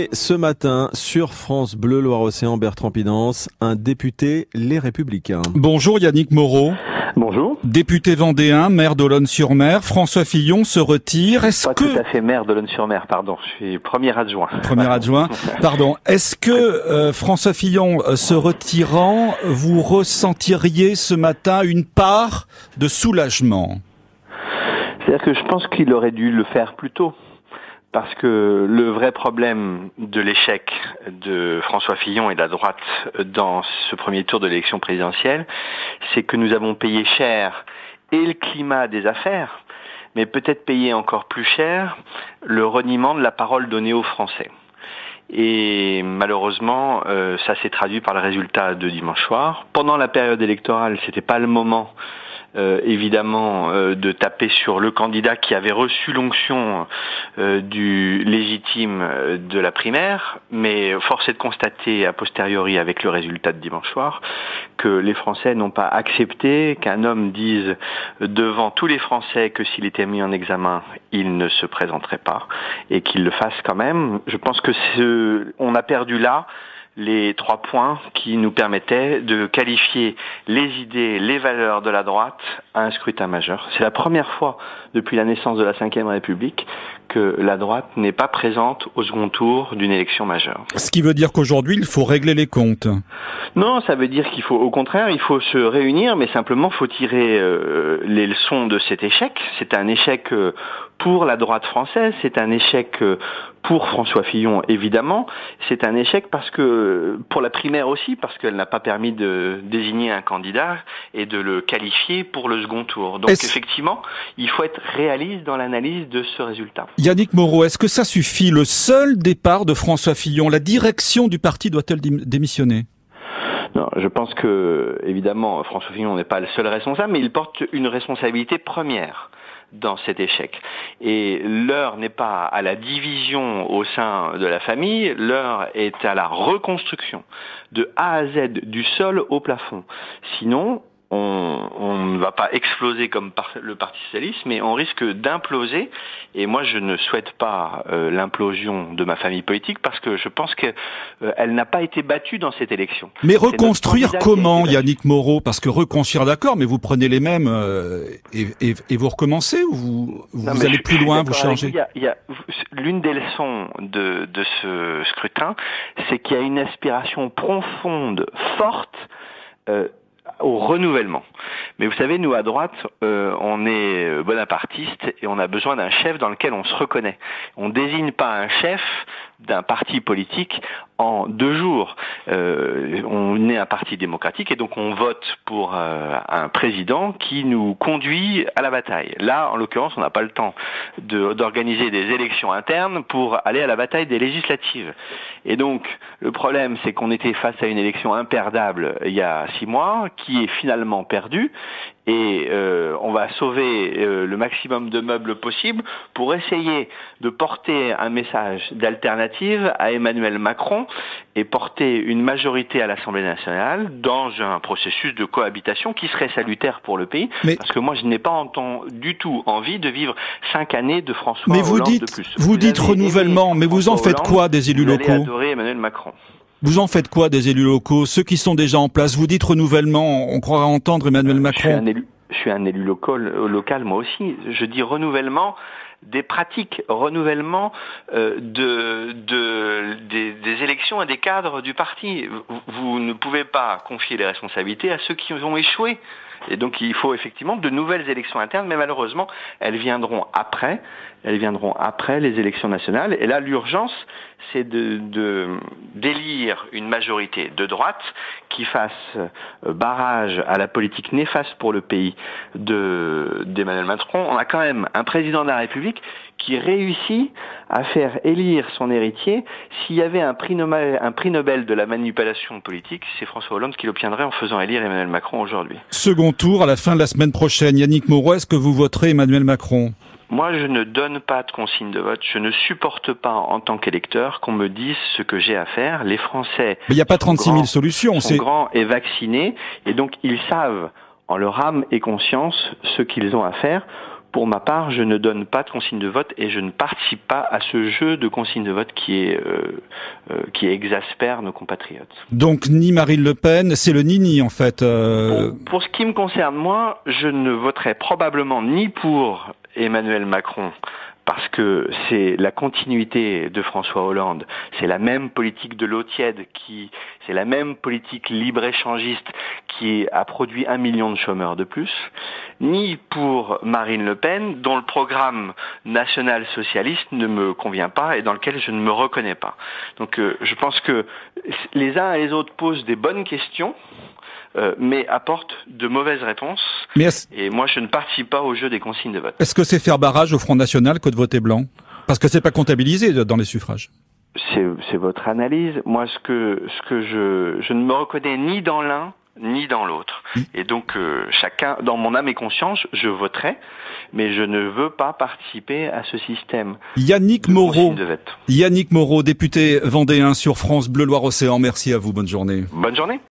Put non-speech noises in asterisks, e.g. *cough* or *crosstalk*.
Et ce matin, sur France Bleu Loire-Océan, Bertrand Pidance, un député Les Républicains. Bonjour Yannick Moreau. Bonjour. Député vendéen, maire d'Olonne-sur-Mer, François Fillon se retire. Est-ce Pas que... tout à fait maire d'Olonne-sur-Mer, pardon. Je suis premier adjoint. Premier adjoint, *laughs* pardon. Est-ce que euh, François Fillon euh, se retirant, vous ressentiriez ce matin une part de soulagement? C'est-à-dire que je pense qu'il aurait dû le faire plus tôt parce que le vrai problème de l'échec de François Fillon et de la droite dans ce premier tour de l'élection présidentielle, c'est que nous avons payé cher et le climat des affaires, mais peut-être payé encore plus cher le reniement de la parole donnée aux Français. Et malheureusement, euh, ça s'est traduit par le résultat de dimanche soir. Pendant la période électorale, c'était pas le moment euh, évidemment euh, de taper sur le candidat qui avait reçu l'onction euh, du légitime de la primaire, mais force est de constater a posteriori avec le résultat de dimanche soir que les Français n'ont pas accepté qu'un homme dise devant tous les Français que s'il était mis en examen, il ne se présenterait pas et qu'il le fasse quand même. Je pense que ce, on a perdu là les trois points qui nous permettaient de qualifier les idées, les valeurs de la droite à un scrutin majeur. C'est la première fois depuis la naissance de la Ve République que la droite n'est pas présente au second tour d'une élection majeure. Ce qui veut dire qu'aujourd'hui, il faut régler les comptes. Non, ça veut dire qu'il faut, au contraire, il faut se réunir, mais simplement, faut tirer euh, les leçons de cet échec. C'est un échec euh, pour la droite française, c'est un échec euh, pour François Fillon, évidemment. C'est un échec parce que, pour la primaire aussi, parce qu'elle n'a pas permis de désigner un candidat et de le qualifier pour le second tour. Donc, effectivement, il faut être réaliste dans l'analyse de ce résultat. Yannick Moreau, est-ce que ça suffit? Le seul départ de François Fillon, la direction du parti doit-elle démissionner? Non, je pense que, évidemment, François Fillon n'est pas le seul responsable, mais il porte une responsabilité première dans cet échec. Et l'heure n'est pas à la division au sein de la famille, l'heure est à la reconstruction de A à Z, du sol au plafond. Sinon, on, ne va pas exploser comme le Parti socialiste, mais on risque d'imploser. Et moi, je ne souhaite pas euh, l'implosion de ma famille politique parce que je pense qu'elle euh, n'a pas été battue dans cette élection. Mais reconstruire comment, Yannick Moreau? Parce que reconstruire, d'accord, mais vous prenez les mêmes euh, et, vous recommencez ou vous, vous allez plus loin, vous changez L'une des leçons de, de ce scrutin, c'est qu'il y a une aspiration profonde, forte, au renouvellement. Mais vous savez, nous à droite, euh, on est euh, bonapartiste et on a besoin d'un chef dans lequel on se reconnaît. On désigne pas un chef d'un parti politique en deux jours. Euh, on est un parti démocratique et donc on vote pour euh, un président qui nous conduit à la bataille. Là, en l'occurrence, on n'a pas le temps d'organiser des élections internes pour aller à la bataille des législatives. Et donc, le problème, c'est qu'on était face à une élection imperdable il y a six mois, qui est finalement perdue, et euh, on va sauver euh, le maximum de meubles possible pour essayer de porter un message d'alternative à Emmanuel Macron et porter une majorité à l'Assemblée nationale dans un processus de cohabitation qui serait salutaire pour le pays. parce que moi, je n'ai pas du tout envie de vivre cinq années de François mais vous Hollande dites, de plus. Vous, dites renouvellement, mais vous en faites quoi des élus locaux? Vous allez Emmanuel Macron. Vous en faites quoi des élus locaux Ceux qui sont déjà en place, vous dites renouvellement, on croira entendre Emmanuel Macron. Je suis un élu, je suis un élu local, local moi aussi. Je dis renouvellement des pratiques, renouvellement euh, de, de des, des, élections et des cadres du parti. Vous, vous, ne pouvez pas confier les responsabilités à ceux qui ont échoué. Et donc il faut effectivement de nouvelles élections internes, mais malheureusement, elles viendront après. Elles viendront après les élections nationales. Et là, l'urgence, c'est de, d'élire une majorité de droite qui fasse euh, barrage à la politique néfaste pour le pays de, d'Emmanuel Macron. On a quand même un président de la République qui réussit à faire élire son héritier. S'il y avait un prix, Nobel, un prix Nobel de la manipulation politique, c'est François Hollande qui l'obtiendrait en faisant élire Emmanuel Macron aujourd'hui. Second tour à la fin de la semaine prochaine. Yannick Moreau, est-ce que vous voterez Emmanuel Macron? Moi, je ne donne pas de consigne de vote. Je ne supporte pas, en tant qu'électeur, qu'on me dise ce que j'ai à faire. Les Français. Mais il n'y a pas 36 000 solutions. Sont grands et vaccinés, et donc ils savent, en leur âme et conscience, ce qu'ils ont à faire Pour ma part, je ne donne pas de consigne de vote et je ne participe pas à ce jeu de consigne de vote qui est euh, euh, qui exaspère nos compatriotes. Donc ni Marine Le Pen, c'est le nini en fait. Euh... Pour, pour, ce qui me concerne, moi, je ne voterai probablement ni pour Emmanuel Macron parce que c'est la continuité de François Hollande, c'est la même politique de l'eau tiède, qui, c'est la même politique libre-échangiste qui a produit un million de chômeurs de plus, ni pour Marine Le Pen, dont le programme national socialiste ne me convient pas et dans lequel je ne me reconnais pas. Donc euh, je pense que les uns et les autres posent des bonnes questions, euh, mais apporte de mauvaises réponses. et moi, je ne participe pas au jeu des consignes de vote. Est-ce que c'est faire barrage au Front National que de voter blanc? Parce que c'est pas comptabilisé dans les suffrages. C'est votre analyse. Moi, ce que, ce que je, je ne me reconnais ni dans l'un ni dans l'autre. Mmh. Et donc euh, chacun, dans mon âme et conscience, je voterai, mais je ne veux pas participer à ce système. Yannick Moreau, Yannick Moreau, député vendéen sur France Bleu Loire Océan. Merci à vous. Bonne journée. Bonne journée.